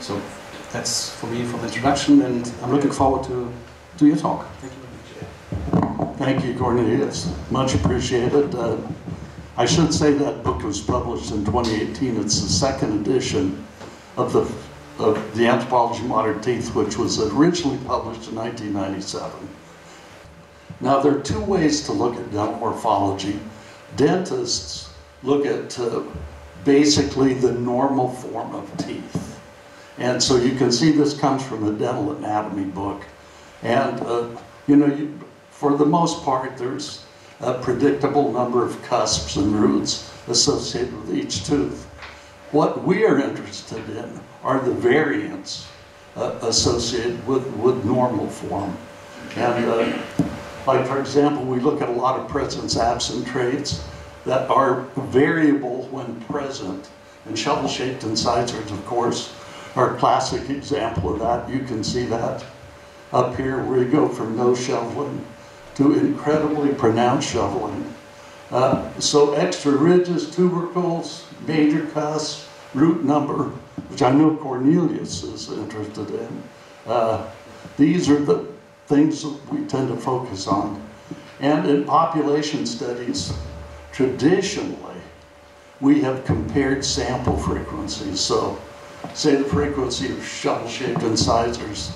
So that's for me for the introduction, and I'm looking forward to, to your talk. Thank you very much. Thank you, Cornelius. Much appreciated. Uh, I should say that book was published in 2018. It's the second edition of the of the Anthropology of Modern Teeth, which was originally published in 1997. Now, there are two ways to look at dental morphology. Dentists look at uh, basically the normal form of teeth. And so you can see this comes from the dental anatomy book. And, uh, you know, you, for the most part, there's a predictable number of cusps and roots associated with each tooth. What we are interested in are the variants uh, associated with, with normal form. And uh, like for example, we look at a lot of presence-absent traits that are variable when present. And shovel-shaped incisors, of course, a classic example of that. You can see that up here where you go from no shoveling to incredibly pronounced shoveling. Uh, so extra ridges, tubercles, major cusps, root number, which I know Cornelius is interested in. Uh, these are the things that we tend to focus on. And in population studies, traditionally, we have compared sample frequencies. So say the frequency of shovel-shaped incisors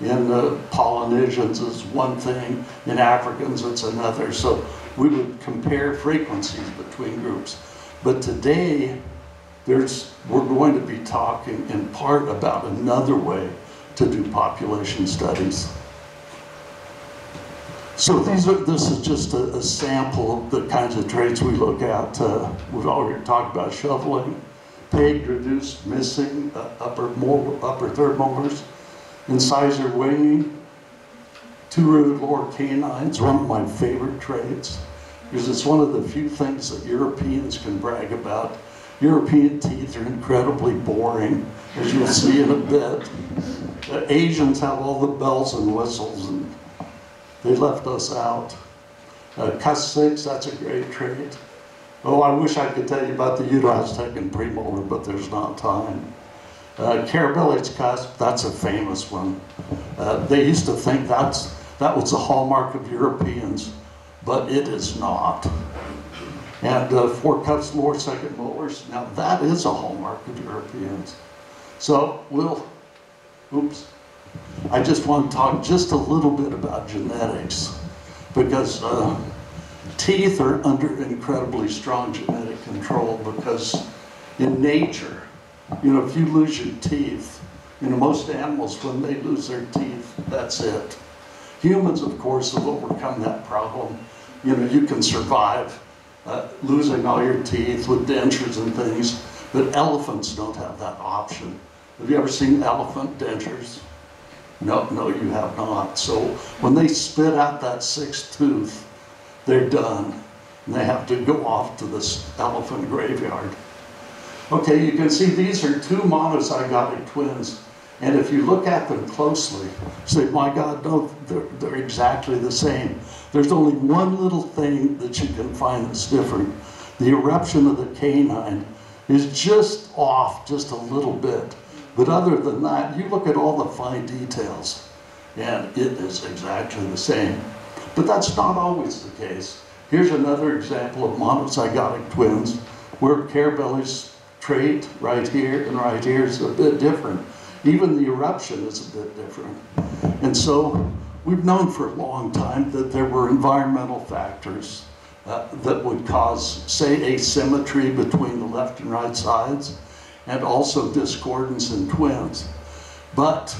in the Polynesians is one thing, in Africans it's another. So we would compare frequencies between groups. But today, there's, we're going to be talking in part about another way to do population studies. So these are, this is just a, a sample of the kinds of traits we look at. Uh, we've already talked about shoveling, pegged, reduced, missing, uh, upper, upper third molars, incisor winging, two-rooted lower canines, one of my favorite traits, because it's one of the few things that Europeans can brag about. European teeth are incredibly boring, as you'll see in a bit. Uh, Asians have all the bells and whistles, and they left us out. Uh, cusp six, that's a great trait. Oh, I wish I could tell you about the Uto-Aztecan premolar, but there's not time. Uh, Carabelli's cusp, that's a famous one. Uh, they used to think that's, that was the hallmark of Europeans, but it is not. And uh, four cusp lower second molars, now that is a hallmark of Europeans. So we'll, oops. I just want to talk just a little bit about genetics because uh, teeth are under incredibly strong genetic control because in nature, you know, if you lose your teeth, you know, most animals, when they lose their teeth, that's it. Humans, of course, have overcome that problem. You know, you can survive uh, losing all your teeth with dentures and things, but elephants don't have that option. Have you ever seen elephant dentures? No, no, you have not. So when they spit out that sixth tooth, they're done. And they have to go off to this elephant graveyard. Okay, you can see these are two monozygotic twins. And if you look at them closely, say, my God, no, they're, they're exactly the same. There's only one little thing that you can find that's different. The eruption of the canine is just off just a little bit. But other than that, you look at all the fine details, and it is exactly the same. But that's not always the case. Here's another example of monozygotic twins, where Carabelli's trait right here and right here is a bit different. Even the eruption is a bit different. And so we've known for a long time that there were environmental factors uh, that would cause, say, asymmetry between the left and right sides and also discordance in twins. But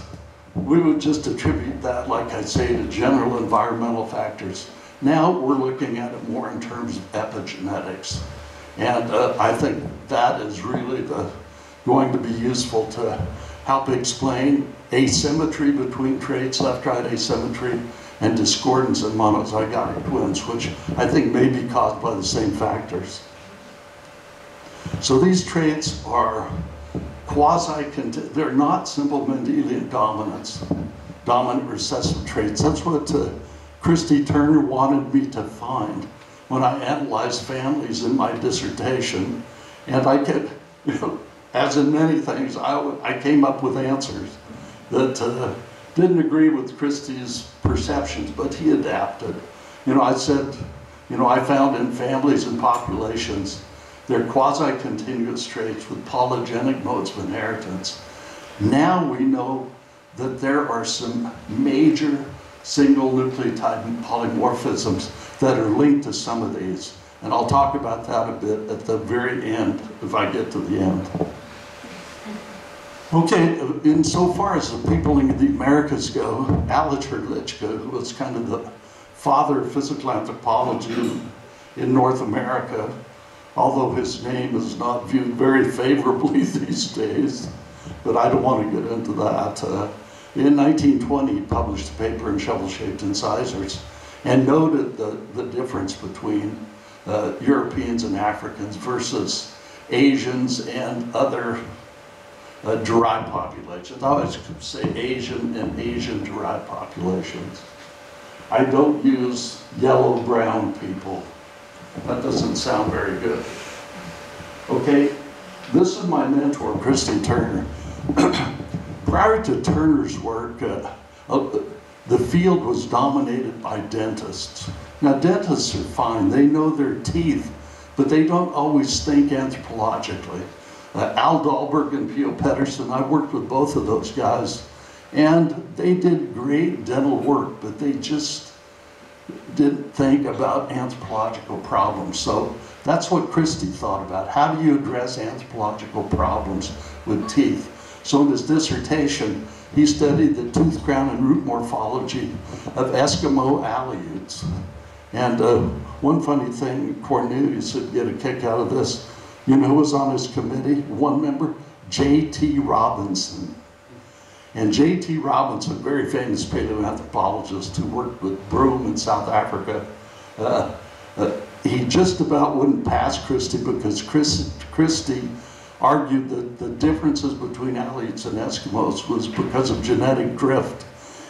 we would just attribute that, like I say, to general environmental factors. Now we're looking at it more in terms of epigenetics. And uh, I think that is really the, going to be useful to help explain asymmetry between traits, left-right asymmetry, and discordance in monozygotic twins, which I think may be caused by the same factors. So these traits are quasi, they're not simple Mendelian dominants, dominant recessive traits. That's what uh, Christy Turner wanted me to find when I analyzed families in my dissertation. And I get, you know, as in many things, I, I came up with answers that uh, didn't agree with Christy's perceptions, but he adapted. You know, I said, you know, I found in families and populations, they're quasi-continuous traits with polygenic modes of inheritance. Now we know that there are some major single nucleotide polymorphisms that are linked to some of these. And I'll talk about that a bit at the very end, if I get to the end. Okay, insofar as the people in the Americas go, Alex Hrdlicka, who was kind of the father of physical anthropology in North America, although his name is not viewed very favorably these days, but I don't want to get into that. Uh, in 1920, he published a paper in shovel-shaped incisors and noted the, the difference between uh, Europeans and Africans versus Asians and other uh, derived populations. I always say Asian and Asian derived populations. I don't use yellow brown people. That doesn't sound very good. Okay, this is my mentor, Christy Turner. Prior to Turner's work, uh, uh, the field was dominated by dentists. Now, dentists are fine, they know their teeth, but they don't always think anthropologically. Uh, Al Dahlberg and P.O. Pedersen, I worked with both of those guys, and they did great dental work, but they just didn't think about anthropological problems. So that's what Christy thought about. How do you address anthropological problems with teeth? So in his dissertation, he studied the tooth crown and root morphology of Eskimo Aleuts. And uh, one funny thing, Cornelius would get a kick out of this. You know who was on his committee? One member, J.T. Robinson. And J.T. Robinson, very famous paleoanthropologist who worked with Broom in South Africa, uh, uh, he just about wouldn't pass Christy because Chris, Christy argued that the differences between Aleuts and Eskimos was because of genetic drift.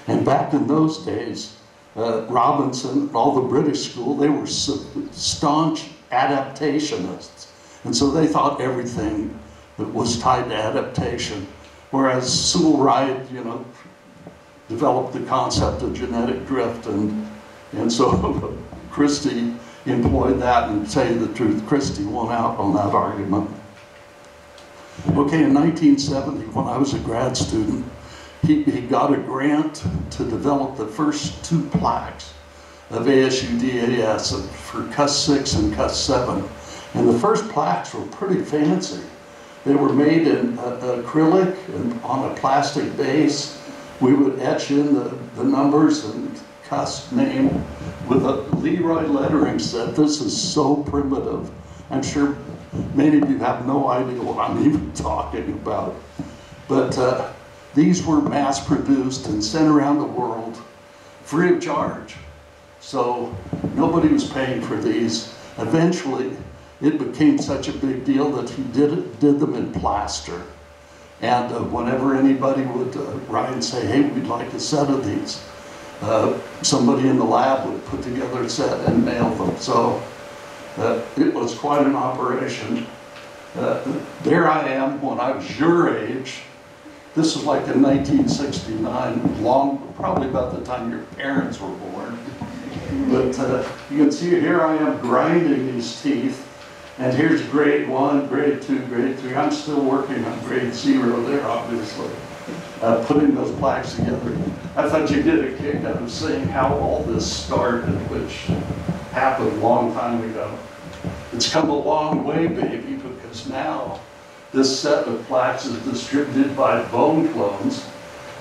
And back in those days, uh, Robinson, all the British school, they were staunch adaptationists. And so they thought everything that was tied to adaptation. Whereas Sewall Wright, you know, developed the concept of genetic drift. And, and so Christy employed that and you the truth, Christy won out on that argument. Okay, in 1970, when I was a grad student, he, he got a grant to develop the first two plaques of ASUDAS for cusp 6 and cusp 7. And the first plaques were pretty fancy. They were made in acrylic and on a plastic base. We would etch in the, the numbers and cusp name with a Leroy lettering set. This is so primitive. I'm sure Many of you have no idea what I'm even talking about. But uh, these were mass produced and sent around the world free of charge. So nobody was paying for these. Eventually, it became such a big deal that he did, did them in plaster. And uh, whenever anybody would uh, write and say, hey, we'd like a set of these, uh, somebody in the lab would put together a set and mail them. So uh, it was quite an operation. Uh, there I am when I was your age. This was like in 1969, long, probably about the time your parents were born. But uh, you can see here I am grinding these teeth. And here's grade one, grade two, grade three. I'm still working on grade zero there, obviously, uh, putting those plaques together. I thought you did a kick out of saying how all this started, which happened a long time ago. It's come a long way, baby, because now this set of plaques is distributed by Bone Clones.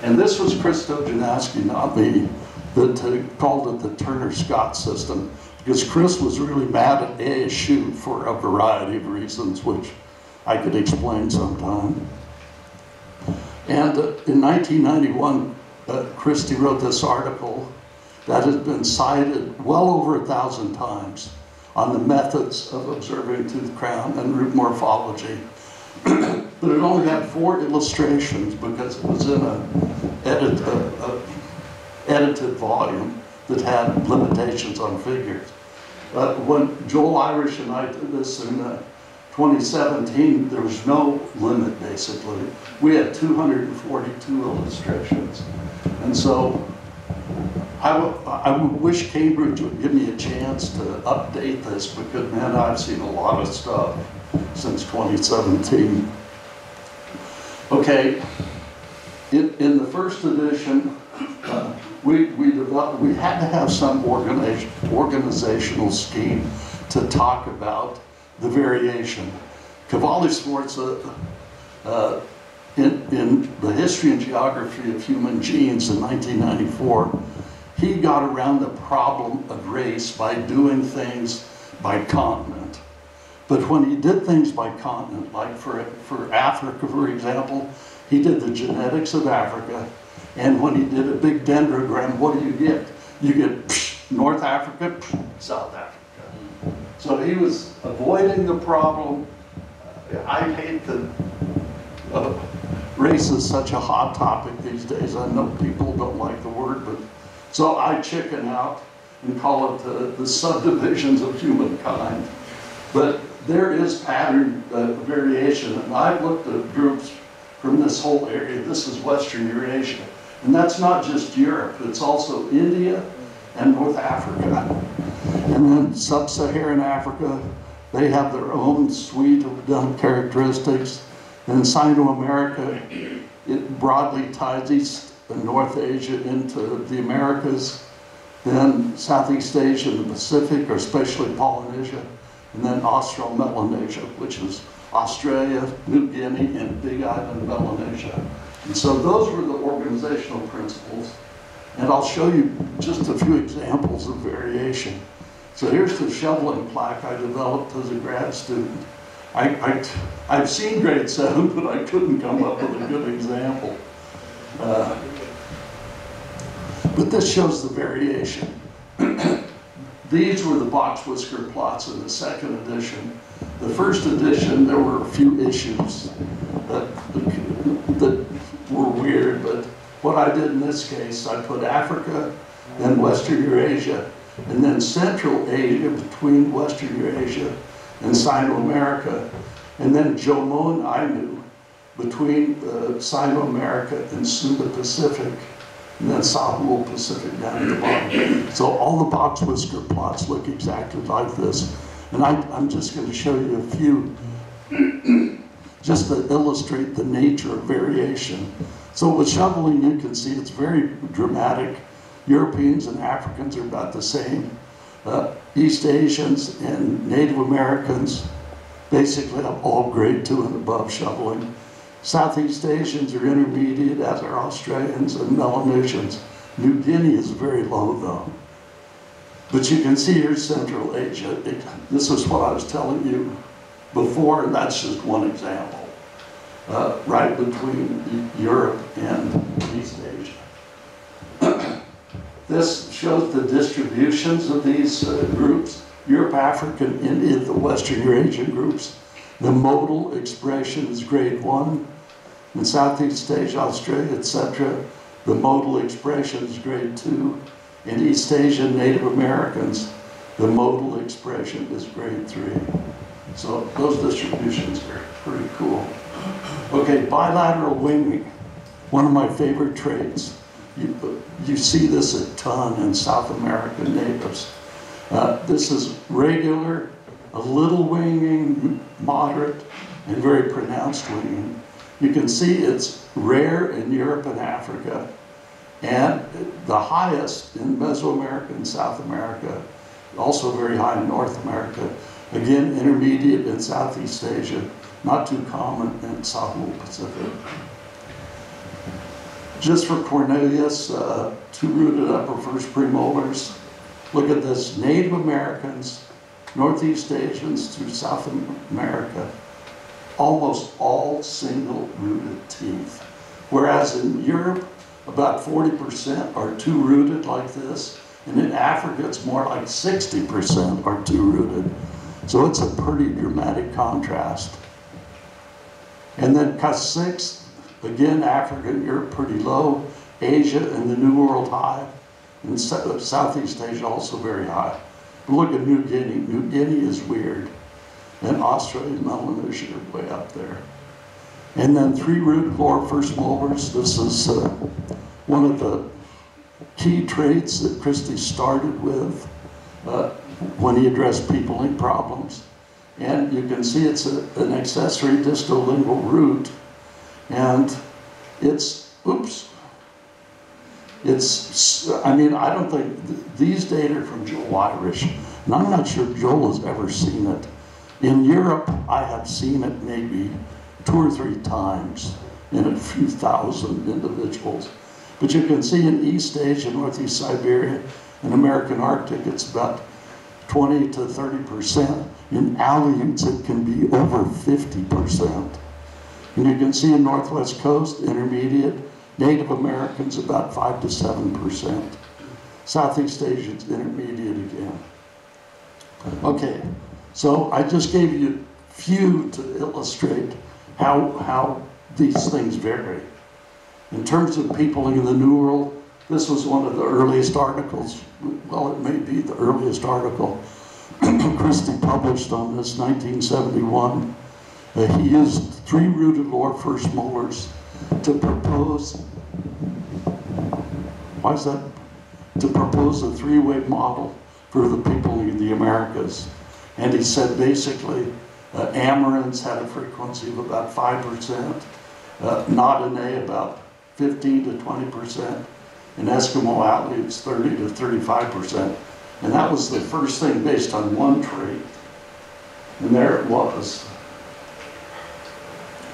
And this was Chris Stojanowski, not me, that called it the Turner-Scott system because Chris was really mad at ASU for a variety of reasons, which I could explain sometime. And uh, in 1991, uh, Christy wrote this article that has been cited well over a thousand times on the methods of observing tooth crown and root morphology. but it only had four illustrations because it was in an edit, edited volume that had limitations on figures. Uh, when Joel Irish and I did this in uh, 2017, there was no limit, basically. We had 242 illustrations. And so I wish Cambridge would give me a chance to update this because, man, I've seen a lot of stuff since 2017. Okay, in, in the first edition, uh, we, we developed, we had to have some organization, organizational scheme to talk about the variation. Cavalli Sforza, uh, in, in the history and geography of human genes in 1994, he got around the problem of race by doing things by continent. But when he did things by continent, like for, for Africa, for example, he did the genetics of Africa. And when he did a big dendrogram, what do you get? You get psh, North Africa, psh, South Africa. So he was avoiding the problem. I hate that uh, race is such a hot topic these days. I know people don't like the word, but so I chicken out and call it the, the subdivisions of humankind. But there is pattern uh, variation, and I've looked at groups from this whole area. This is Western Eurasia. And that's not just Europe, it's also India and North Africa. And then sub-Saharan Africa, they have their own suite of dumb characteristics. And Sino-America, it broadly ties East and North Asia into the Americas. Then Southeast Asia and the Pacific, or especially Polynesia. And then Austromelanesia, which is Australia, New Guinea, and Big Island Melanesia. And so those were the organizational principles. And I'll show you just a few examples of variation. So here's the shoveling plaque I developed as a grad student. I, I, have seen grade seven, but I couldn't come up with a good example. Uh, but this shows the variation. These were the box whisker plots in the second edition. The first edition, there were a few issues that, that were weird, but what I did in this case, I put Africa, then Western Eurasia, and then Central Asia between Western Eurasia and Sino-America, and then Jomon Ainu between uh, Sino-America and Sunda Pacific, and then Sahul Pacific down at the bottom. So all the box whisker plots look exactly like this. And I, I'm just going to show you a few just to illustrate the nature of variation. So with shoveling, you can see it's very dramatic. Europeans and Africans are about the same. Uh, East Asians and Native Americans basically have all grade two and above shoveling. Southeast Asians are intermediate, as are Australians and Melanesians. New Guinea is very low though. But you can see here Central Asia. This is what I was telling you before, that's just one example. Uh, right between Europe and East Asia. this shows the distributions of these uh, groups. Europe, Africa, India, the Western Eurasian groups. The modal expression is grade one. In Southeast Asia, Australia, etc., the modal expression is grade two. In East Asia, Native Americans, the modal expression is grade three. So those distributions are pretty cool. Okay, bilateral winging, one of my favorite traits. You, you see this a ton in South American natives. Uh, this is regular, a little winging, moderate, and very pronounced winging. You can see it's rare in Europe and Africa, and the highest in Mesoamerica and South America, also very high in North America. Again, intermediate in Southeast Asia, not too common in South Pacific. Just for Cornelius, uh, two rooted upper first premolars. Look at this, Native Americans, Northeast Asians through South America, almost all single rooted teeth. Whereas in Europe, about 40% are two rooted like this, and in Africa it's more like 60% are two rooted. So it's a pretty dramatic contrast. And then cusp six, again, Africa and Europe pretty low, Asia and the New World high, and Southeast Asia also very high. But look at New Guinea. New Guinea is weird. and Australia and Melanesia are way up there. And then three root lore first molars. This is uh, one of the key traits that Christy started with uh, when he addressed peopling problems. And you can see it's a, an accessory distolingual root. And it's, oops, it's, I mean, I don't think, th- these data are from Joel Irish, and I'm not sure Joel has ever seen it. In Europe, I have seen it maybe two or three times in a few thousand individuals. But you can see in East Asia, Northeast Siberia, and American Arctic, it's about 20 to 30 percent. In Aleuts, it can be over 50 percent. And you can see in Northwest Coast, intermediate, Native Americans about 5 to 7 percent. Southeast Asians, intermediate again. Okay, so I just gave you few to illustrate how, how these things vary. In terms of peopling in the New World, this was one of the earliest articles, well, it may be the earliest article Christy published on this, 1971. Uh, he used three rooted lore first molars to propose, why is that? To propose a three-way model for the people in the Americas. And he said basically, uh, Amerinds had a frequency of about 5%, uh, Na-Dene about 15 to 20%, and Eskimo Aleuts 30 to 35%. And that was the first thing based on one trait. And there it was.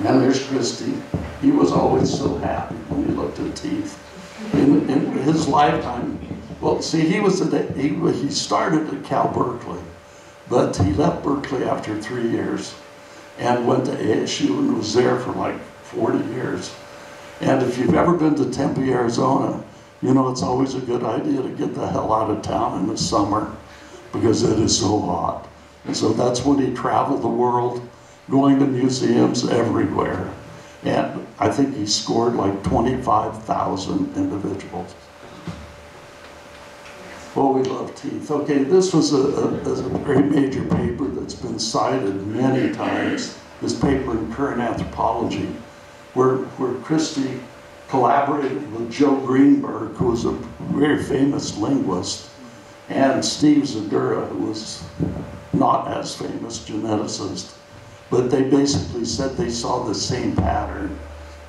And there's Christy. He was always so happy when he looked at teeth. In, in his lifetime, well, see, he was at, he, he started at Cal Berkeley, but he left Berkeley after three years and went to ASU and was there for like 40 years. And if you've ever been to Tempe, Arizona, you know it's always a good idea to get the hell out of town in the summer because it is so hot. And so that's when he traveled the world, going to museums everywhere. And I think he scored like 25,000 individuals. Oh, we love teeth. Okay, this was a, a, a very major paper that's been cited many times. This paper in Current Anthropology, where, where Christy collaborated with Joe Greenberg, who was a very famous linguist, and Steve Zagura, who was not as famous geneticist. But they basically said they saw the same pattern,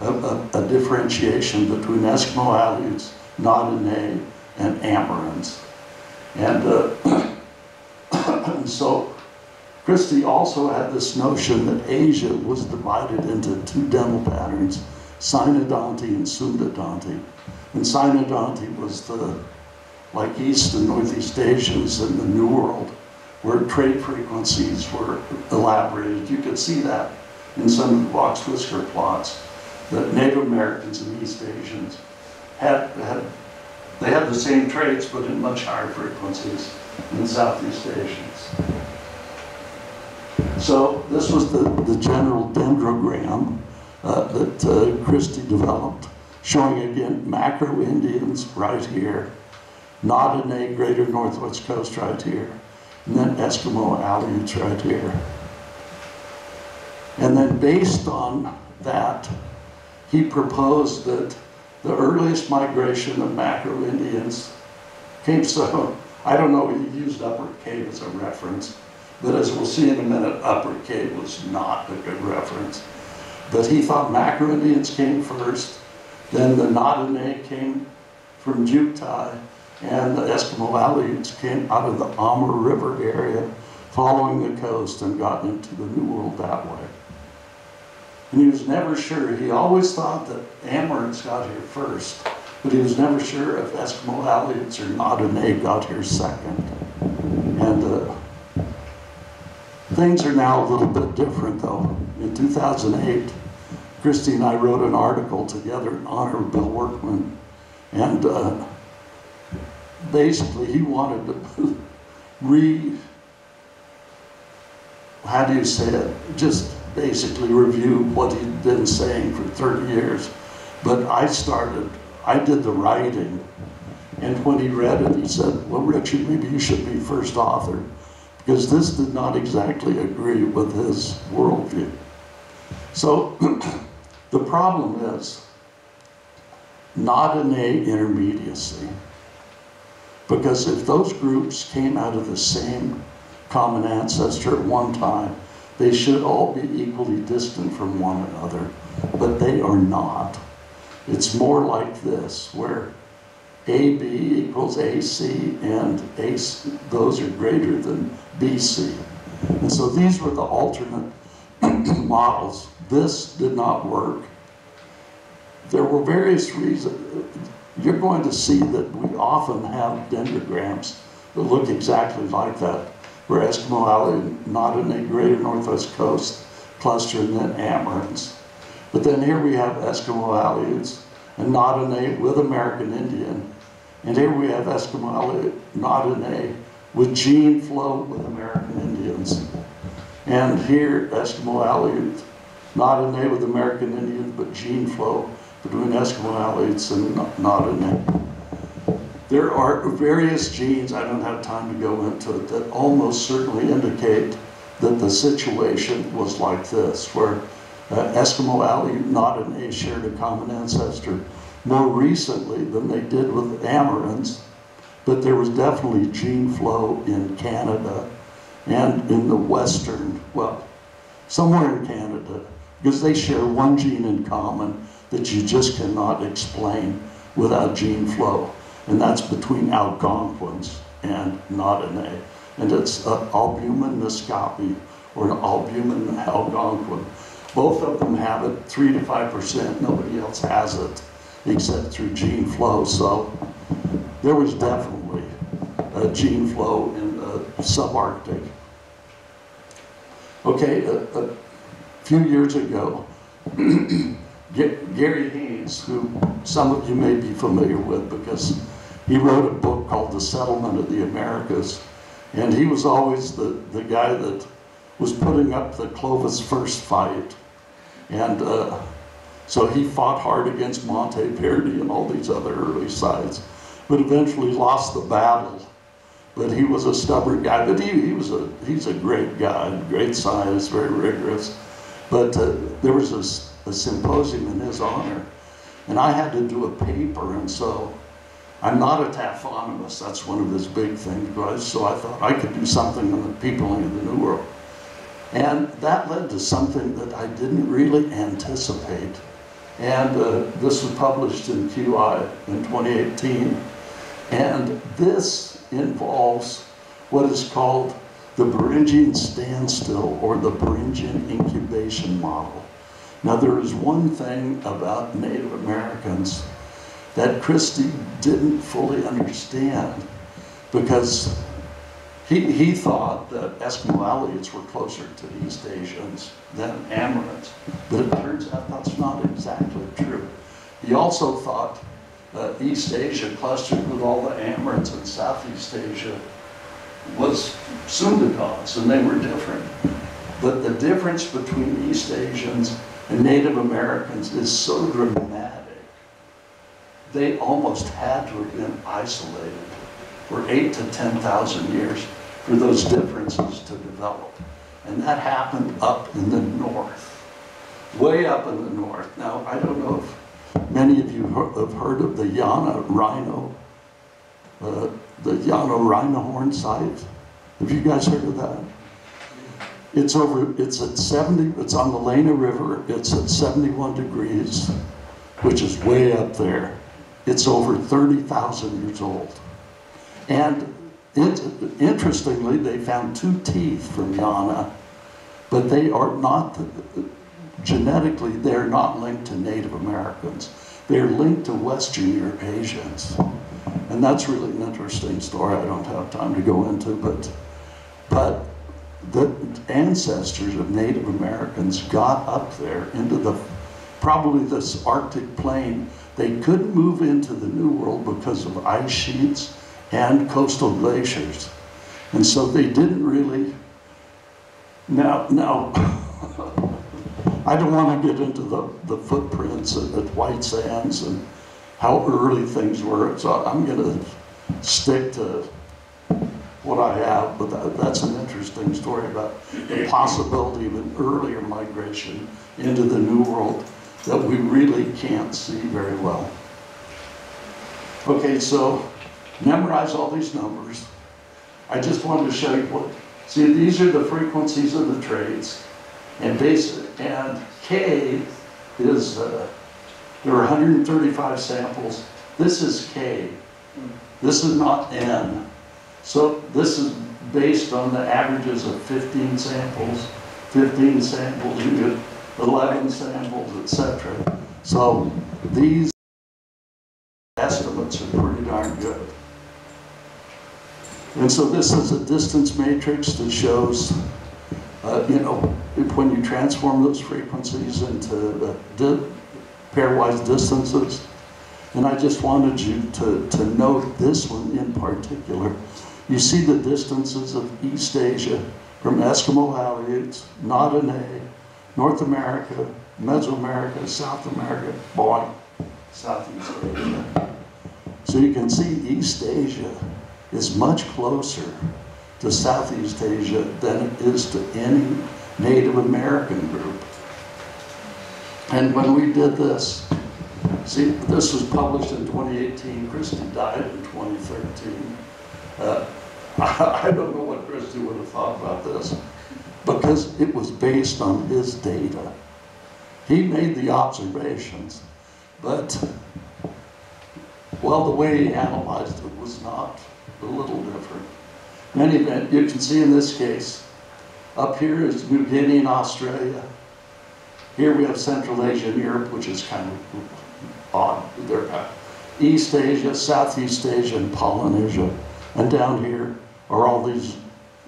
a, a, a differentiation between Eskimo Aleuts, Na-Dene, and Amerinds. And, uh, and so Christy also had this notion that Asia was divided into two dental patterns, Sinodonty and Sundadonty. And Sinodonty was the, like East and Northeast Asians in the New World, where trade frequencies were elaborated. You could see that in some of the box whisker plots, that Native Americans and East Asians had, had they had the same traits, but in much higher frequencies than Southeast Asians. So this was the, the general dendrogram that uh, Christy developed, showing again macro-Indians right here, not in a Greater Northwest Coast right here, and then Eskimo Aleuts right here. And then based on that, he proposed that the earliest migration of macro-Indians came so, I don't know, he used Upper Cave as a reference, but as we'll see in a minute, Upper Cave was not a good reference. But he thought macro-Indians came first, then the Na-Dene came from Dyuktai, and the Eskimo Aleuts came out of the Amur River area, following the coast and got into the New World that way. And he was never sure. He always thought that Amerinds got here first, but he was never sure if Eskimo Aleuts or Na-Dene got here second. And uh, things are now a little bit different, though. In 2008, Christy and I wrote an article together in honor of Bill Workman, and uh, basically he wanted to re, how do you say it, just basically review what he'd been saying for 30 years. But I started, I did the writing, and when he read it, he said, well, Richard, maybe you should be first author, because this did not exactly agree with his worldview. So the problem is not innate intermediacy. Because if those groups came out of the same common ancestor at one time, they should all be equally distant from one another, but they are not. It's more like this, where AB equals AC and AC, those are greater than BC. And so these were the alternate models. This did not work. There were various reasons. You're going to see that we often have dendrograms that look exactly like that, where Eskimo Alley, not in the greater northwest coast cluster, and then Amerinds. But then here we have Eskimo Aleuts and Na-Dene with American Indian. And here we have Eskimo Na-Dene with gene flow with American Indians. And here Eskimo Aleut, Na-Dene with American Indians, but gene flow between Eskimo Aleuts and Na-Dene. There are various genes, I don't have time to go into it, that almost certainly indicate that the situation was like this, where uh, Eskimo Aleut, Na-Dene shared a common ancestor more recently than they did with Amerinds, but there was definitely gene flow in Canada and in the western, well, somewhere in Canada, because they share one gene in common that you just cannot explain without gene flow, and that's between Algonquins and Na-Dene, and it's uh, albumin Naskapi or an albumin algonquin. Both of them have it, three to five percent. Nobody else has it except through gene flow. So there was definitely a gene flow in the subarctic. Okay, a, a few years ago, Gary Haynes, who some of you may be familiar with because he wrote a book called The Settlement of the Americas, and he was always the, the guy that was putting up the Clovis first fight. And uh, so he fought hard against Monte Monteverdi and all these other early sites, but eventually lost the battle. But he was a stubborn guy, but he, he was a, he's a great guy, great scientist, very rigorous. But uh, there was a, a symposium in his honor, and I had to do a paper, and so I'm not a taphonomist, that's one of his big things, right? so I thought I could do something on the peopling of the New World. And that led to something that I didn't really anticipate. And uh, this was published in QI in 2018. And this involves what is called the Beringian standstill or the Beringian incubation model. Now, there is one thing about Native Americans that Christie didn't fully understand because he, he thought that Eskimo Aleuts were closer to East Asians than Amerinds, but it turns out that's not exactly true. He also thought that East Asia clustered with all the Amerants in Southeast Asia was Sundagons, and they were different. But the difference between East Asians and Native Americans is so dramatic. They almost had to have been isolated for eight to 10,000 years for those differences to develop. And that happened up in the north, way up in the north. Now, I don't know if many of you have heard of the Yana rhino, uh, the Yana rhino horn site. Have you guys heard of that? It's over, it's at 70, it's on the Lena River, it's at 71 degrees, which is way up there. It's over 30,000 years old. And it, interestingly, they found two teeth from Yana, but they are not, genetically, they're not linked to Native Americans. They're linked to Western Eurasians. And that's really an interesting story I don't have time to go into, but, but the ancestors of Native Americans got up there into the, probably this Arctic plain. They couldn't move into the New World because of ice sheets and coastal glaciers. And so they didn't really, now, now, I don't want to get into the, the footprints at, White Sands and how early things were, so I'm going to stick to what I have, but that, that's an interesting story about the possibility of an earlier migration into the New World that we really can't see very well. Okay, so memorize all these numbers. I just wanted to show you what, see, these are the frequencies of the trades. And basic, and K is, uh, there are 135 samples. This is K. This is not N. So this is based on the averages of 15 samples, 15 samples, you get 11 samples, etc. So these estimates are pretty darn good. And so this is a distance matrix that shows, uh, you know, when you transform those frequencies into uh, di pairwise distances. And I just wanted you to, to note this one in particular. You see the distances of East Asia from Eskimo Aleuts, Na-Dene, North America, Mesoamerica, South America, boy, Southeast Asia. So you can see East Asia is much closer to Southeast Asia than it is to any Native American group. And when we did this, see, this was published in 2018. Christy died in 2013. Uh, I, I don't know what Christy would have thought about this because it was based on his data. He made the observations, but, well, the way he analyzed it was not a little different. In any event, you can see in this case, up here is New Guinea and Australia. Here we have Central Asia and Europe, which is kind of odd. They're East Asia, Southeast Asia, and Polynesia. And down here are all these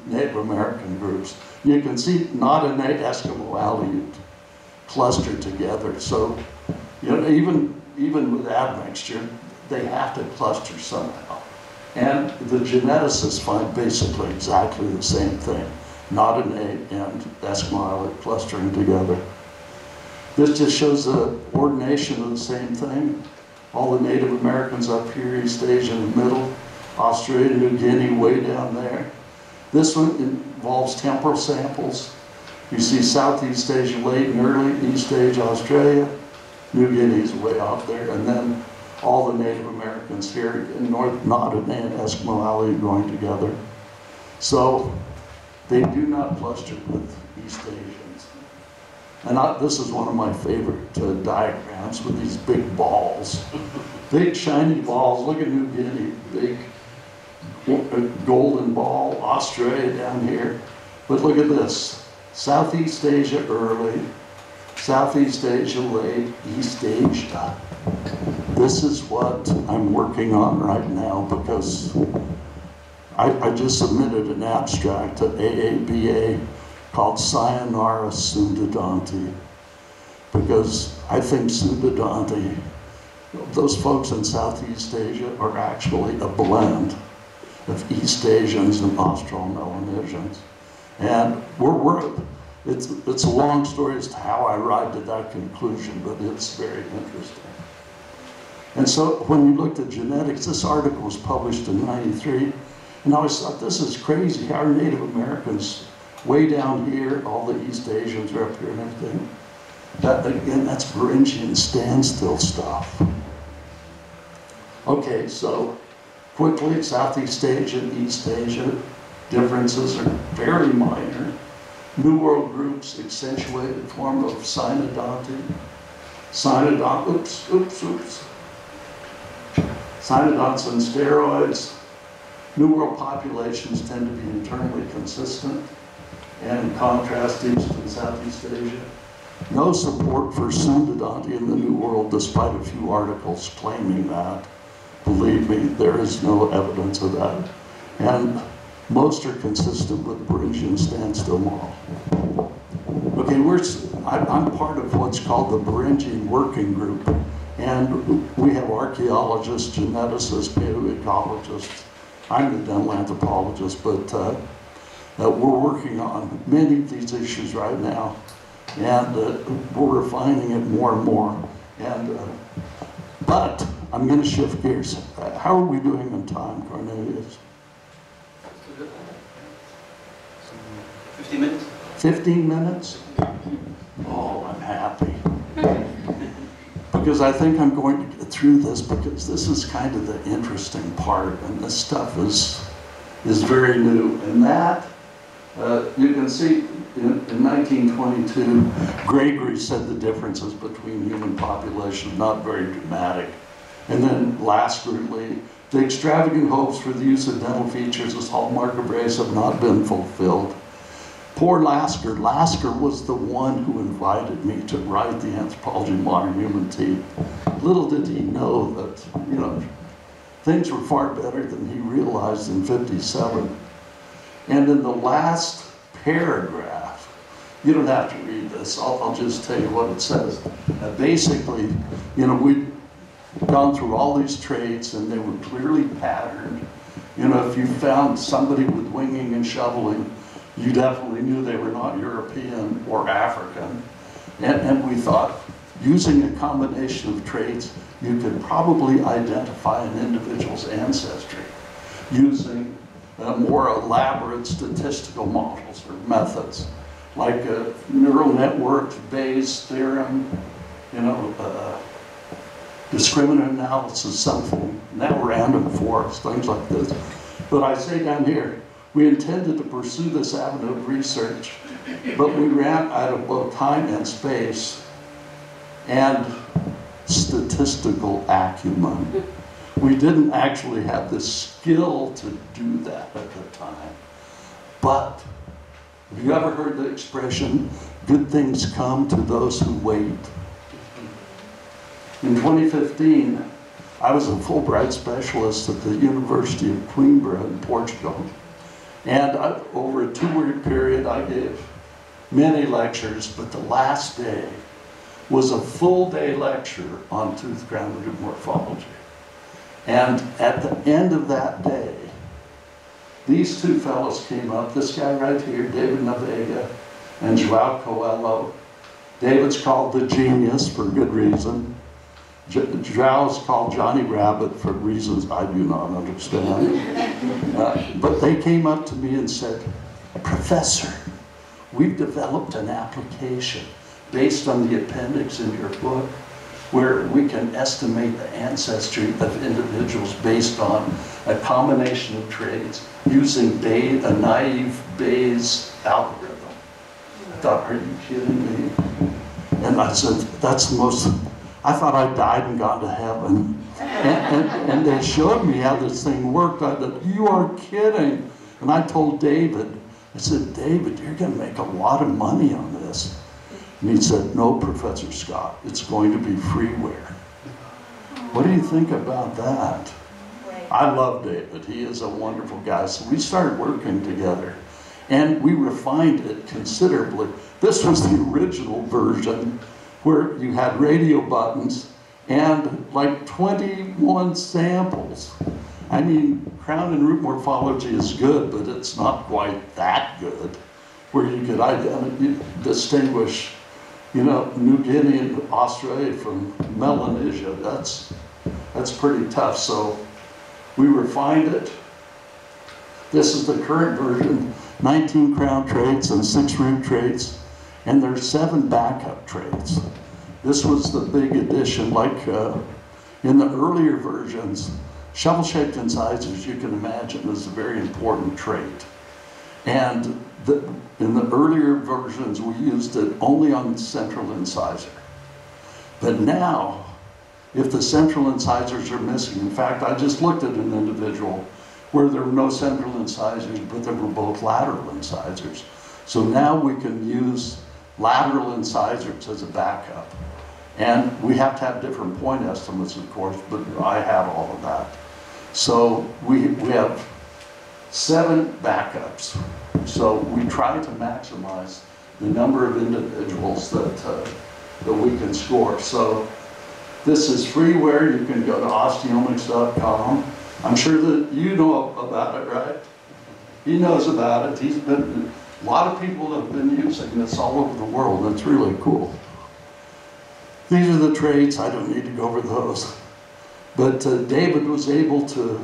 Native American groups. You can see not a Native Eskimo Aleut clustered together. So, you know, even, even with admixture, they have to cluster somehow. And the geneticists find basically exactly the same thing. Not an A and Eskimo clustering together. This just shows the ordination of the same thing. All the Native Americans up here, East Asia in the middle, Australia, New Guinea way down there. This one involves temporal samples. You see Southeast Asia late and early, East Asia, Australia, New Guinea is way out there, and then all the Native Americans here in North Nod and Eskimo Valley going together. So they do not cluster with East Asians. And I, this is one of my favorite uh, diagrams with these big balls. big shiny balls, look at New Guinea, big uh, golden ball, Australia down here. But look at this, Southeast Asia early, Southeast Asia late, East Asia. This is what I'm working on right now because I, I just submitted an abstract to AABA called Sayonara Sundadonty because I think Sundadonty, those folks in Southeast Asia are actually a blend of East Asians and Austro-Melanesians. And we're, we're, it's, it's a long story as to how I arrived at that conclusion, but it's very interesting. And so when you looked at genetics, this article was published in 93, and I always thought, this is crazy. How Native Americans way down here, all the East Asians are up here and everything? That, again, that's Beringian standstill stuff. Okay, so quickly, Southeast Asia and East Asia differences are very minor. New World groups, accentuate accentuated form of Sinodonty. Sinodont, oops, oops, oops. Sinodonts on steroids. New World populations tend to be internally consistent and in contrast East and Southeast Asia. No support for Sundadonty in the New World despite a few articles claiming that. Believe me, there is no evidence of that. And most are consistent with Beringian standstill model. Okay, we're, I'm part of what's called the Beringian Working Group. And we have archaeologists, geneticists, paleoecologists. I'm the dental anthropologist, but uh, uh, we're working on many of these issues right now. And uh, we're refining it more and more. And, uh, but I'm going to shift gears. Uh, how are we doing on time, Cornelius? 15 minutes? 15 minutes? Oh, I'm happy. Because I think I'm going to get through this because this is kind of the interesting part and this stuff is, is very new. And that, uh, you can see in, in 1922, Gregory said the differences between human populations not very dramatic. And then lastly, the extravagant hopes for the use of dental features as hallmark of race have not been fulfilled. Poor Lasker. Lasker was the one who invited me to write the anthropology of modern human teeth. Little did he know that, you know, things were far better than he realized in 57. And in the last paragraph, you don't have to read this, I'll, I'll just tell you what it says. Uh, basically, you know, we'd gone through all these traits and they were clearly patterned. You know, if you found somebody with winging and shoveling, you definitely knew they were not European or African. And, and we thought, using a combination of traits, you could probably identify an individual's ancestry using uh, more elaborate statistical models or methods, like a neural network, Bayes' theorem, you know, uh, discriminant analysis, something, now random forest, things like this. But I say down here, we intended to pursue this avenue of research, but we ran out of both time and space and statistical acumen. We didn't actually have the skill to do that at the time. But have you ever heard the expression, good things come to those who wait? In 2015, I was a Fulbright specialist at the University of Coimbra in Portugal. And I, over a two-week period, I gave many lectures, but the last day was a full day lecture on tooth crown morphology. And at the end of that day, these two fellows came up, this guy right here, David Navega, and Joao Coelho. David's called the genius for good reason. Joao's called Johnny Rabbit for reasons I do not understand. Uh, but they came up to me and said, Professor, we've developed an application based on the appendix in your book where we can estimate the ancestry of individuals based on a combination of traits using Bay, a naive Bayes algorithm. I thought, are you kidding me? And I said, that's the most I thought I died and gone to heaven. And, and, and, they showed me how this thing worked. I thought, you are kidding. And I told David, I said, David, you're going to make a lot of money on this. And he said, no, Professor Scott, it's going to be freeware. What do you think about that? I love David. He is a wonderful guy. So we started working together and we refined it considerably. This was the original version where you had radio buttons and like 21 samples. I mean, crown and root morphology is good, but it's not quite that good, where you could identify, distinguish, you know, New Guinea and Australia from Melanesia. That's, that's pretty tough. So we refined it. This is the current version, 19 crown traits and six root traits and there's seven backup traits. This was the big addition, like uh, in the earlier versions, shovel-shaped incisors, you can imagine, is a very important trait. And the, in the earlier versions, we used it only on the central incisor. But now, if the central incisors are missing, in fact, I just looked at an individual where there were no central incisors, but there were both lateral incisors. So now we can use lateral incisors as a backup. And we have to have different point estimates, of course, but I have all of that. So we, we have seven backups. So we try to maximize the number of individuals that, uh, that we can score. So this is freeware. You can go to osteomics.com. I'm sure that you know about it, right? He knows about it. He's been a lot of people have been using this all over the world. It's really cool. These are the traits. I don't need to go over those. But uh, David was able to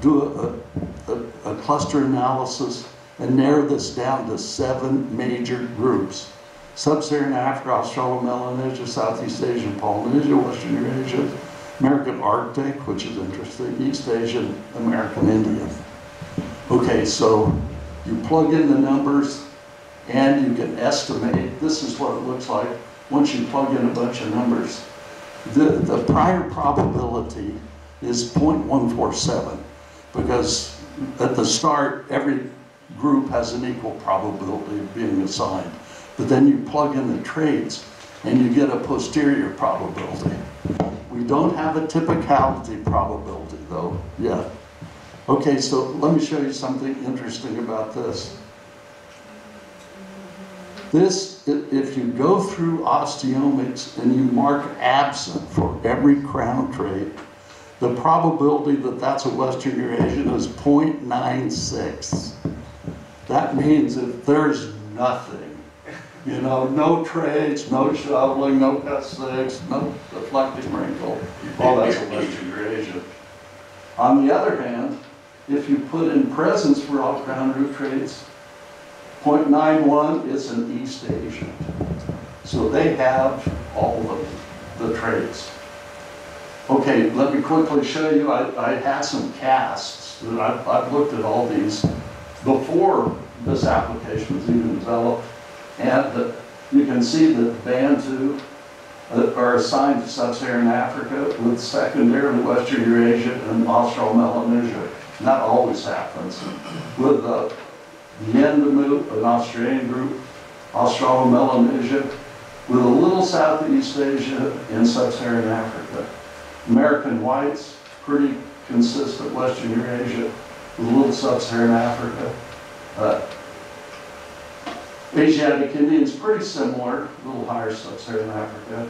do a, a, a, cluster analysis and narrow this down to seven major groups. Sub-Saharan Africa, Australia, Melanesia, Southeast Asia, Polynesia, Western Eurasia, American Arctic, which is interesting, East Asian, American Indian. Okay, so you plug in the numbers and you can estimate, this is what it looks like once you plug in a bunch of numbers. The, the prior probability is 0.147 because at the start, every group has an equal probability of being assigned. But then you plug in the traits and you get a posterior probability. We don't have a typicality probability though yet. Okay, so let me show you something interesting about this. This, if you go through osteomics and you mark absent for every crown trait, the probability that that's a Western Eurasian is 0.96. That means if there's nothing, you know, no traits, no shoveling, no six, no deflecting wrinkle, oh, that's a Western Eurasian. On the other hand, if you put in presence for all crown root traits, 0.91 is an East Asian. So they have all of the traits. Okay, let me quickly show you, I, I had some casts, that I've, I've looked at all these before this application was even developed. And that you can see that Bantu are assigned to Sub-Saharan Africa with secondary Western Eurasia and Australo-Melanesia. And that always happens. With the Yuendumu, an Australian group, Australo-Melanesia, with a little Southeast Asia and Sub-Saharan Africa. American whites, pretty consistent Western Eurasia, with a little Sub-Saharan Africa. Uh, Asiatic Indians, pretty similar, a little higher Sub-Saharan Africa.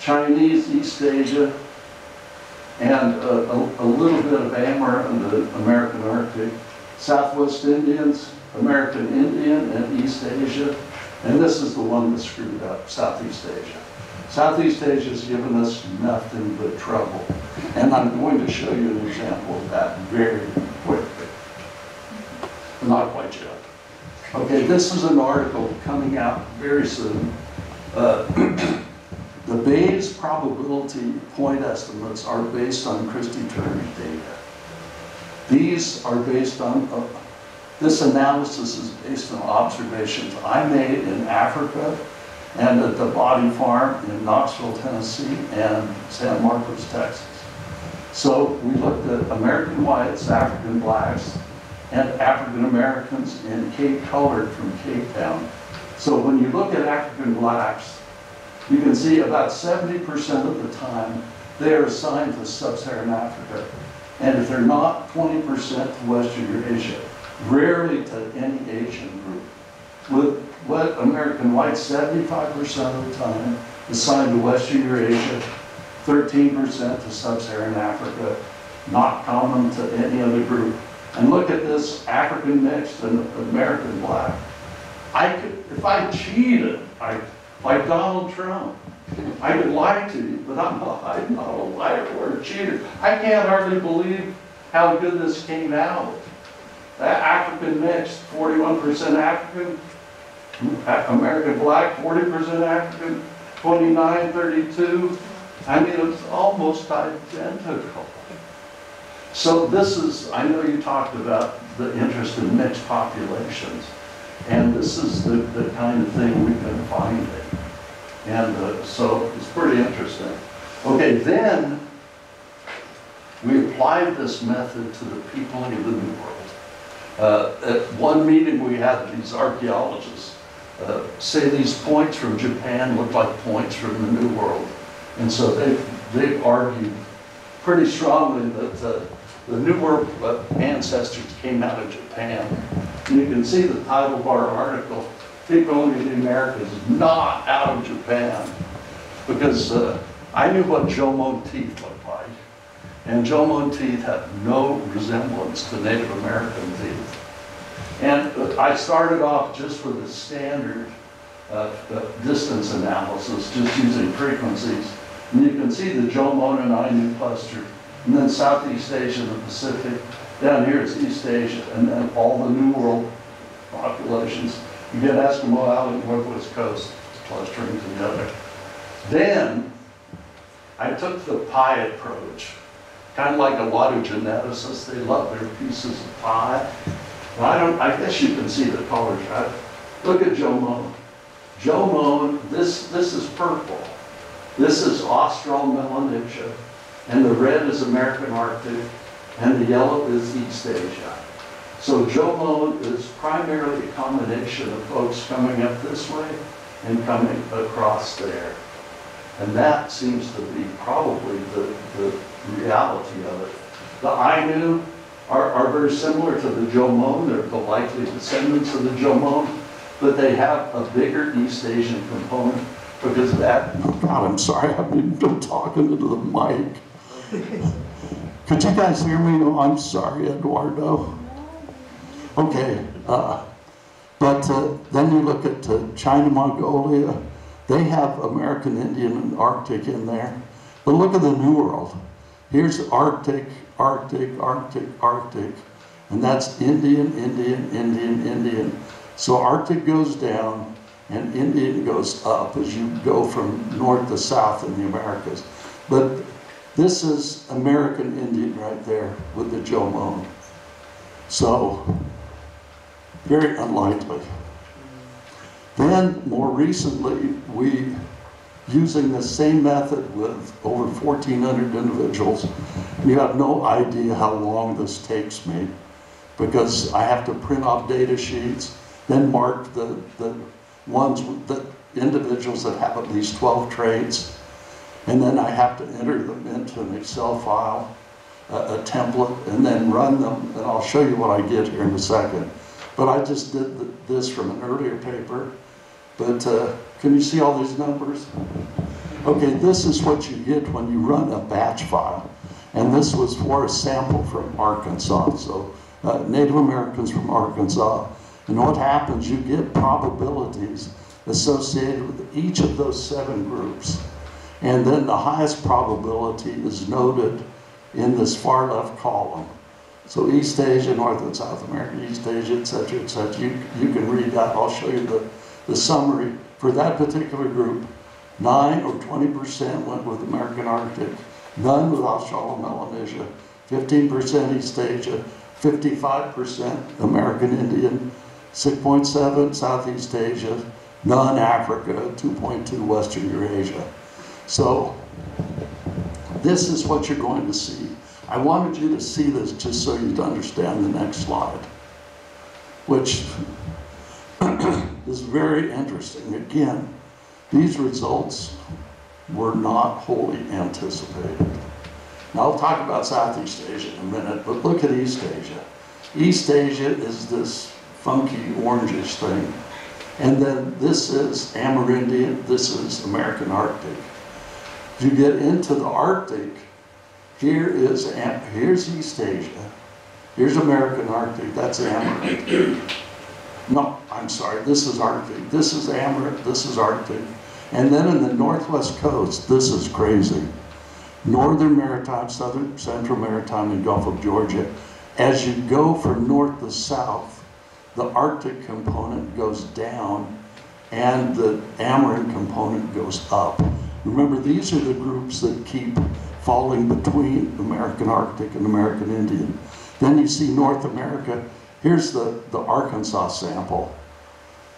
Chinese, East Asia, and a, a, a little bit of Amur in the American Arctic. Southwest Indians, American Indian, and East Asia. And this is the one that screwed up, Southeast Asia. Southeast Asia has given us nothing but trouble. And I'm going to show you an example of that very quickly. Not quite yet. Okay, this is an article coming out very soon. Uh, the Bayes probability point estimates are based on Christy Turner's data. These are based on, uh, this analysis is based on observations I made in Africa and at the Body Farm in Knoxville, Tennessee and San Marcos, Texas. So we looked at American whites, African blacks, and African Americans in Cape Colored from Cape Town. So when you look at African blacks, you can see about 70% of the time they are assigned to Sub-Saharan Africa. And if they're not, 20% to Western Eurasia, rarely to any Asian group. With what American whites, 75% of the time assigned to Western Eurasia, 13% to Sub-Saharan Africa, not common to any other group. And look at this African mixed and American black. I could, if I cheated, I, like Donald Trump, I could lie to you, but I'm not, I'm not a liar or a cheater. I can't hardly believe how good this came out. That African mixed, 41% African, American black, 40% African, 29, 32. I mean, it was almost identical. So this is, I know you talked about the interest in mixed populations, and this is the, the kind of thing we've been finding. And uh, so it's pretty interesting. Okay, then we applied this method to the people in the New World. Uh, at one meeting we had, these archaeologists uh, say these points from Japan look like points from the New World. And so they, they argued pretty strongly that uh, the newer ancestors came out of Japan. And you can see the title of our article, People in the Americas, not out of Japan. Because uh, I knew what Jomon teeth looked like. And Jomon teeth had no resemblance to Native American teeth. And uh, I started off just with a standard uh, uh, distance analysis, just using frequencies. And you can see the Jomon and I Ainu cluster, and then Southeast Asia and the Pacific. Down here it's East Asia, and then all the New World populations. You get Eskimo the northwest coast, clustering together. Then, I took the pie approach, kind of like a lot of geneticists, they love their pieces of pie. Well, I don't, I guess you can see the colors, right? Look at Jomon. Joe Moan, this, this is purple. This is Austral Melanesia, and the red is American Arctic, and the yellow is East Asia. So Jomon is primarily a combination of folks coming up this way and coming across there. And that seems to be probably the, the reality of it. The Ainu are, are very similar to the Jomon, they're the likely descendants of the Jomon, but they have a bigger East Asian component because that, God, I'm sorry, I've been talking into the mic. Could you guys hear me? Oh, I'm sorry, Eduardo. Okay, uh, but uh, then you look at uh, China, Mongolia, they have American Indian and Arctic in there. But look at the New World. Here's Arctic, Arctic, Arctic, Arctic. And that's Indian, Indian, Indian, Indian. So Arctic goes down and Indian goes up as you go from north to south in the Americas. But this is American Indian right there with the Jomon. So, very unlikely. Then, more recently, we, using the same method with over 1,400 individuals, you have no idea how long this takes me because I have to print off data sheets, then mark the, the ones, the individuals that have at least 12 traits, and then I have to enter them into an Excel file, a, a template, and then run them, and I'll show you what I get here in a second. But I just did th this from an earlier paper, but uh, can you see all these numbers? Okay, this is what you get when you run a batch file. And this was for a sample from Arkansas, so uh, Native Americans from Arkansas. And what happens, you get probabilities associated with each of those seven groups. And mm-hmm. then the highest probability is noted in this far left column. So East Asia, North and South America, East Asia, et cetera, et cetera. You, you can read that. I'll show you the, the summary for that particular group. 9 or 20% went with American Arctic, none with Australia Melanesia, 15% East Asia, 55% American Indian, 6.7 Southeast Asia, none Africa, 2.2 Western Eurasia. So this is what you're going to see. I wanted you to see this just so you'd understand the next slide, which is very interesting. Again, these results were not wholly anticipated. Now I'll talk about Southeast Asia in a minute, but look at East Asia. East Asia is this funky orangish thing. And then this is Amerindian, this is American Arctic. If you get into the Arctic, here is, here's East Asia, here's American Arctic, that's Amerind. No, I'm sorry, this is Arctic, this is Amerind, this is Arctic. And then in the northwest coast, this is crazy. Northern Maritime, Southern, Central Maritime, and Gulf of Georgia. As you go from north to south, the Arctic component goes down and the Amerind component goes up. Remember, these are the groups that keep falling between American Arctic and American Indian. Then you see North America. Here's the, the Arkansas sample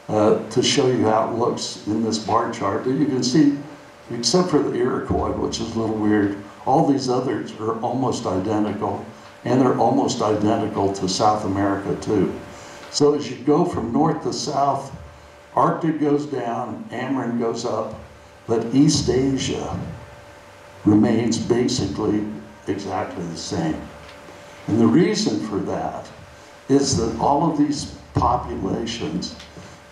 uh, to show you how it looks in this bar chart. You can see, except for the Iroquois, which is a little weird, all these others are almost identical, and they're almost identical to South America too. So as you go from north to south, Arctic goes down, Amerind goes up, but East Asia remains basically exactly the same. And the reason for that is that all of these populations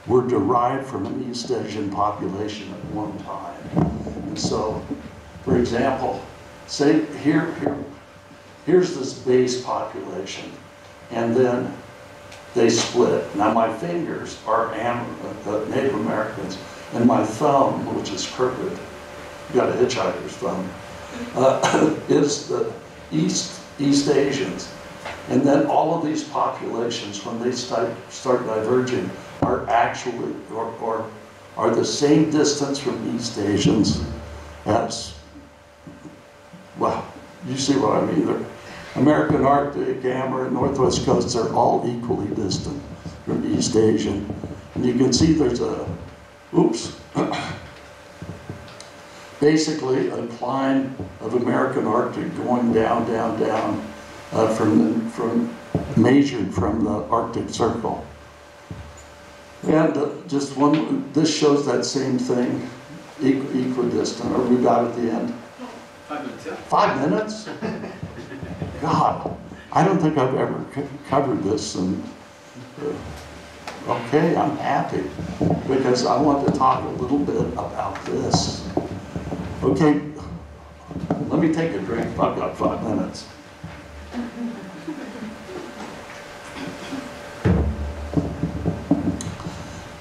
were derived from an East Asian population at one time. And so, for example, say here, here here's this base population, and then they split. Now my fingers are uh, Native Americans, and my thumb, which is crooked, you got a hitchhiker's thumb, uh, is the East, East Asians. And then all of these populations, when they start, start diverging, are actually, or, or are the same distance from East Asians as, well, you see what I mean. They're, American Arctic, Amerind, and Northwest coasts are all equally distant from East Asian. And you can see there's a, oops, basically a line of American Arctic going down, down, down uh, from, the, from measured from the Arctic Circle. And uh, just one, this shows that same thing, equ- equidistant. Are we about at the end? Five minutes, yeah. Five minutes? God, I don't think I've ever co- covered this and, uh, okay, I'm happy because I want to talk a little bit about this. Okay, let me take a drink. I've got five minutes.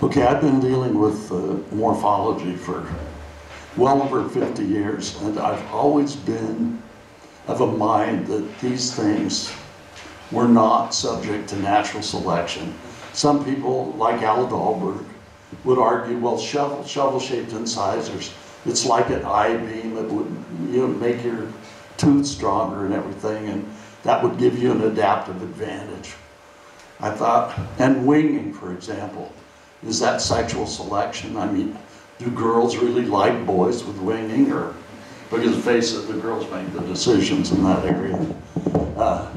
Okay, I've been dealing with uh, morphology for well over 50 years, and I've always been of a mind that these things were not subject to natural selection. Some people, like Al Dahlberg, would argue, well, shovel, shovel-shaped incisors, it's like an I-beam, it would, you know, make your tooth stronger and everything, and that would give you an adaptive advantage. I thought, and winging, for example, is that sexual selection? I mean, do girls really like boys with winging, or because face it, the girls make the decisions in that area. Uh,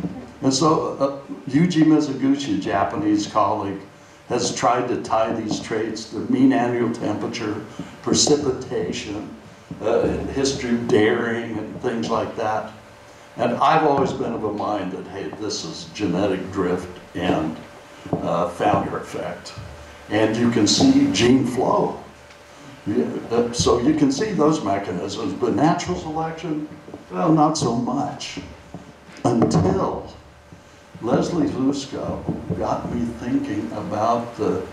and so uh, Yuji Mizuguchi, a Japanese colleague, has tried to tie these traits to mean annual temperature, precipitation, uh, history of daring, and things like that. And I've always been of a mind that, hey, this is genetic drift and uh, founder effect. And you can see gene flow. Yeah, uh, so you can see those mechanisms, but natural selection, well, not so much. Until Leslea Hlusko got me thinking about the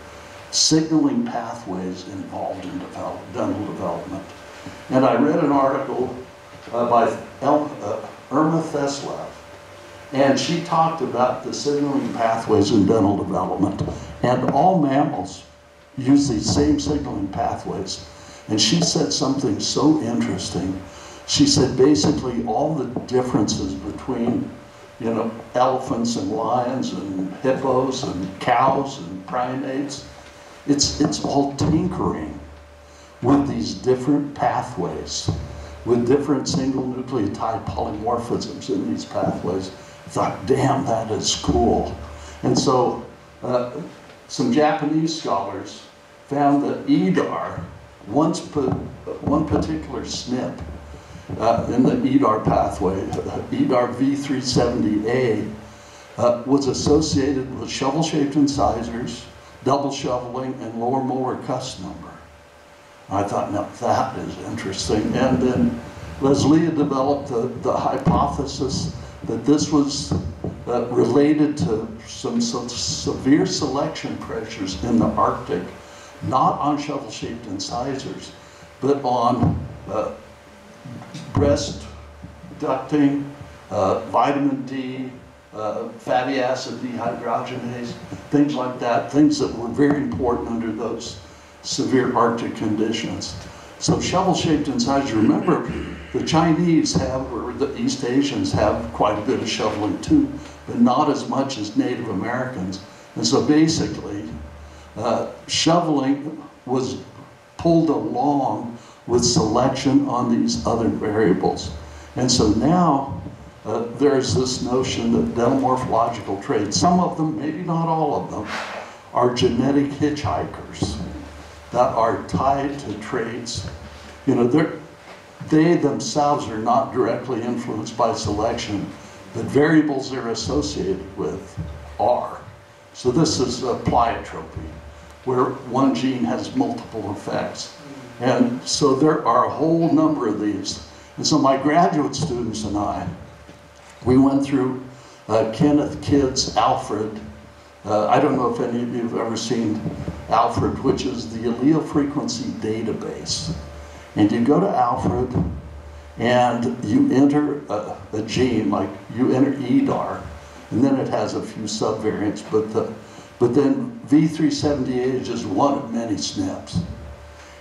signaling pathways involved in develop, dental development. And I read an article uh, by El, uh, Irma Thesleff, and she talked about the signaling pathways in dental development. And all mammals use these same signaling pathways. And she said something so interesting. She said basically all the differences between, you know, elephants and lions and hippos and cows and primates, it's, it's all tinkering with these different pathways, with different single nucleotide polymorphisms in these pathways. I thought, damn, that is cool. And so uh, some Japanese scholars found that EDAR, once put, one particular SNP uh, in the EDAR pathway, uh, EDAR V370A, uh, was associated with shovel-shaped incisors, double shoveling, and lower molar cusp number. I thought, now that is interesting. And then Leslea developed the, the hypothesis that this was uh, related to some, some severe selection pressures in the Arctic, not on shovel-shaped incisors, but on uh, breast ducting, uh, vitamin D, uh, fatty acid dehydrogenase, things like that, things that were very important under those severe Arctic conditions. So shovel-shaped incisors, remember, the Chinese have, or the East Asians have quite a bit of shoveling too, but not as much as Native Americans. And so basically, uh, shoveling was pulled along with selection on these other variables. And so now uh, there's this notion that dentomorphological traits, some of them, maybe not all of them, are genetic hitchhikers that are tied to traits. You know, they themselves are not directly influenced by selection, but variables they're associated with are. So this is a pleiotropy, where one gene has multiple effects. And so there are a whole number of these. And so my graduate students and I, we went through uh, Kenneth Kidd's Alfred. Uh, I don't know if any of you have ever seen Alfred, which is the allele frequency database. And you go to Alfred and you enter a, a gene, like you enter EDAR, And then it has a few subvariants, but the, but then V370A is just one of many SNPs.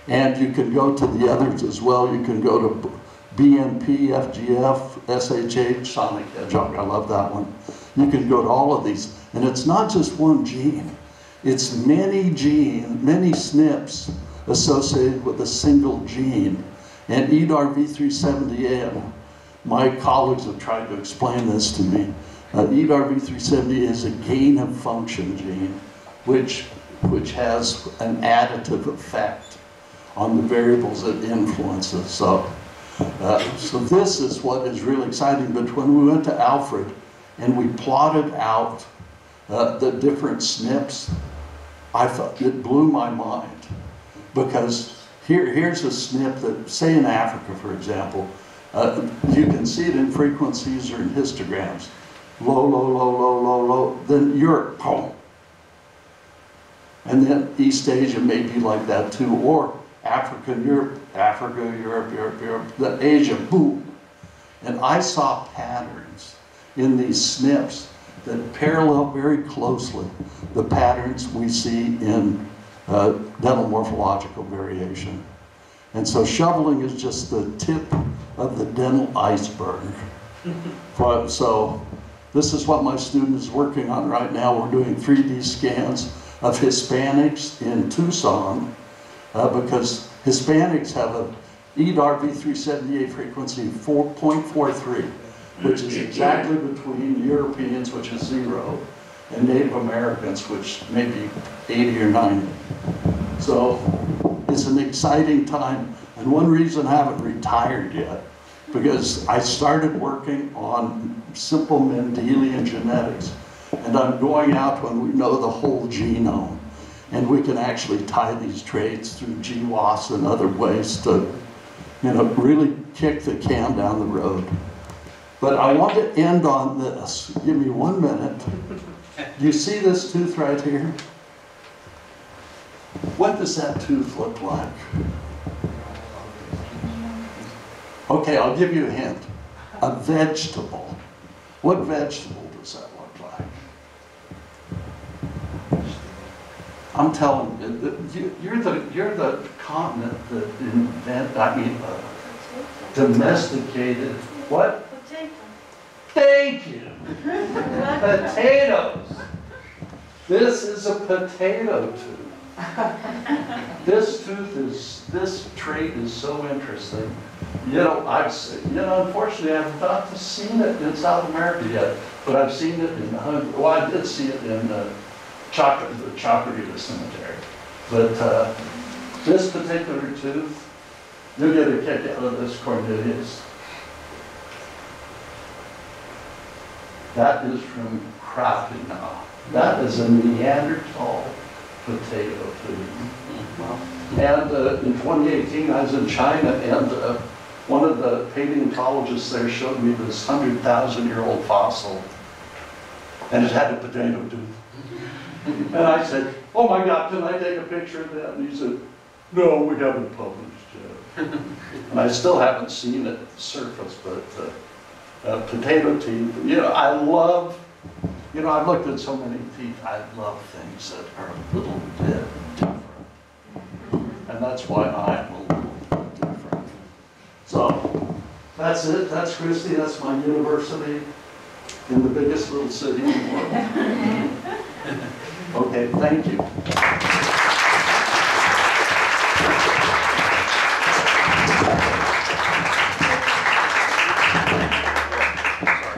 And you can go to the others as well. You can go to BMP, FGF, SHH, Sonic Hedgehog, I love that one. You can go to all of these, and it's not just one gene. It's many gene, many SNPs associated with a single gene. And EDAR V370A, my colleagues have tried to explain this to me. Uh, EDAR V370 is a gain of function gene, which, which has an additive effect on the variables it influences. So, uh, so this is what is really exciting. But when we went to Alfred and we plotted out uh, the different SNPs, I thought it blew my mind because here, here's a SNP that, say in Africa, for example, uh, you can see it in frequencies or in histograms. Low, low, low, low, low, low. Then Europe, boom. And then East Asia may be like that too, or Africa, Europe, Africa, Europe, Europe, Europe, then Asia, boom. And I saw patterns in these SNPs that parallel very closely the patterns we see in uh, dental morphological variation. And so shoveling is just the tip of the dental iceberg. But- So this is what my student is working on right now. We're doing 3D scans of Hispanics in Tucson uh, because Hispanics have a EDAR V370A frequency of 4.43, which is exactly between Europeans, which is zero, and Native Americans, which may be 80 or 90. So it's an exciting time. And one reason I haven't retired yet, because I started working on simple Mendelian genetics. And I'm going out when we know the whole genome. And we can actually tie these traits through GWAS and other ways to, you know, really kick the can down the road. But I want to end on this. Give me one minute. Do you see this tooth right here? What does that tooth look like? Okay, I'll give you a hint. A vegetable. What vegetable does that look like? I'm telling you, you- you're the, you're the continent that invent, I mean, uh, domesticated, what? Potato. Thank you. Potatoes. This is a potato tooth. This tooth is, this trait is so interesting. You know, I've, se- you know, unfortunately, I've not seen it in South America yet, but I've seen it in, Hun- well, I did see it in uh, Chaco, the Chacarita Cemetery. But uh, this particular tooth, you'll get a kick out of this Cornelius. That is from Krapina. That is a Neanderthal potato tooth. And uh, in 2018, I was in China, and uh, one of the paleontologists there showed me this 100,000-year-old fossil, and it had a potato tooth. And I said, oh my God, can I take a picture of that? And he said, no, we haven't published yet. And I still haven't seen it surface, but uh, uh, potato teeth, you know, I love, you know, I've looked at so many teeth, I love things that are a little bit different. And that's why I'm a little bit different. So, that's it, that's Christy, that's my university in the biggest little city in the world. Okay, thank you.